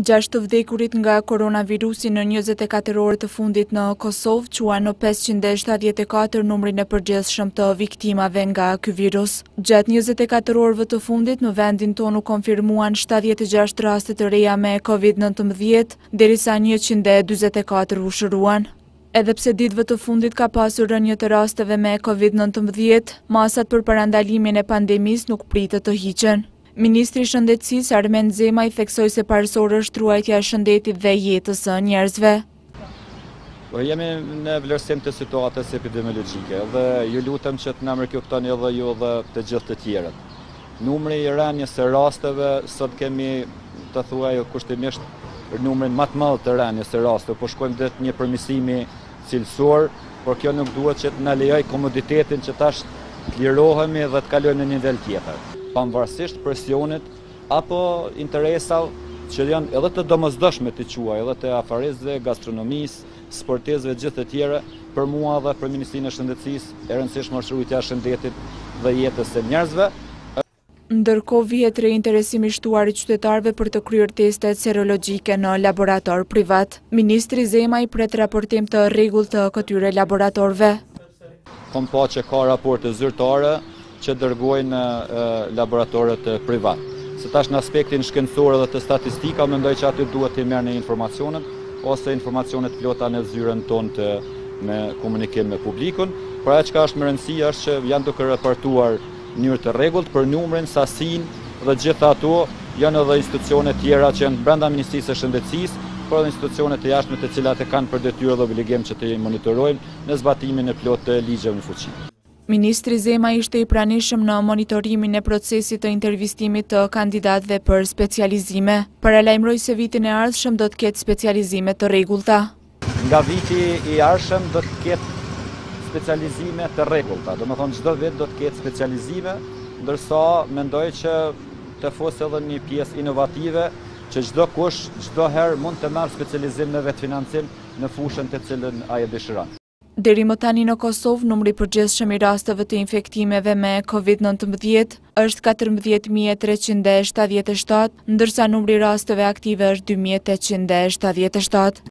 Gjashtë të vdekurit nga koronavirusi në 24 orë të fundit në Kosovë çuan në 574 numrin e përgjithshëm të viktimave nga ky virus. Gjatë 24 orëve të fundit në vendin tonë u konfirmuan 76 raste të reja me COVID-19, derisa 124 u shëruan. Edhe pse ditëve të fundit ka pasur rënie të rasteve me COVID-19, masat për parandalimin e pandemisë nuk pritet të hiqen. Ministri i Shëndetësisë, Armend Zemaj, theksoi se parësore është ruajtja e shëndetit dhe jetës së njerëzve. Jemi në vlerësim të situatës epidemiologjike dhe ju lutem që të na mirëkuptoni edhe ju dhe të gjithë të tjerët. Numri i rënies së rasteve sot kemi ta quaj kushtimisht numrin më të madh të rënies së rasteve, po shkojmë drejt një përmirësimi cilësor, por kjo nuk duhet që të na lejojë komoditetin që tash të lirohemi dhe të kalojmë në një nivel tjetër. Pavarësisht presionit apo interesave që janë edhe të domosdoshme t'i quaj, edhe të afaristëve, gastronomisë, sportistëve e gjithë të tjerëve, për mua dhe për Ministrinë e Shëndetësisë e rëndësishme është ruajtja e shëndetit dhe jetës së njerëzve. Ndërkohë vihet re interesim i shtuar i qytetarëve për të kryer teste serologjike në laboratorë privatë. Ministri Zemaj pret raportim të rregullt të këtyre laboratorëve. Kam pa që ka raporte zyrtare që dërgojnë laboratorët privatë. Se tash në aspektin shkencor edhe te statistika, mendoj që aty duhet t'i merrni informacionet ose informacionet plota në zyrën tonë të me komunikim me publikun, por ajo çka është me rëndësi është që janë duke raportuar mënyrë të rregullt për numrin, sasinë dhe të gjitha ato janë edhe institucione tjera që janë brenda Ministrisë së Shëndetësisë, por edhe institucione të jashtme të cilat e kanë për detyrë dhe obligim që t'i monitorojnë në zbatimin e plotë të ligjeve në fuqi. Ministri Zemaj ishte i pranishëm në monitorimin e procesit të intervistimit të kandidatëve për specializime. Paralajmëroi se vitin e ardhshëm do të ketë specializime të rregullta. Nga viti i ardhshëm do të ketë specializime të rregullta. Domethënë çdo vit do të ketë specializime, ndërsa mendoj që të fus edhe një pjesë inovative që çdokush, çdo herë mund të marrë specializim me vetëfinancim në fushën të cilën ai e dëshiron. Deri më tani në Kosovë numri i përgjithshëm i rasteve të infektimeve me Covid nëntëmbëdhjetë është katërmbëdhjetë mijë e treqind e shtatëdhjetë e shtatë, ndërsa numri i rasteve aktive është dy mijë e tetëqind e shtatëdhjetë e shtatë.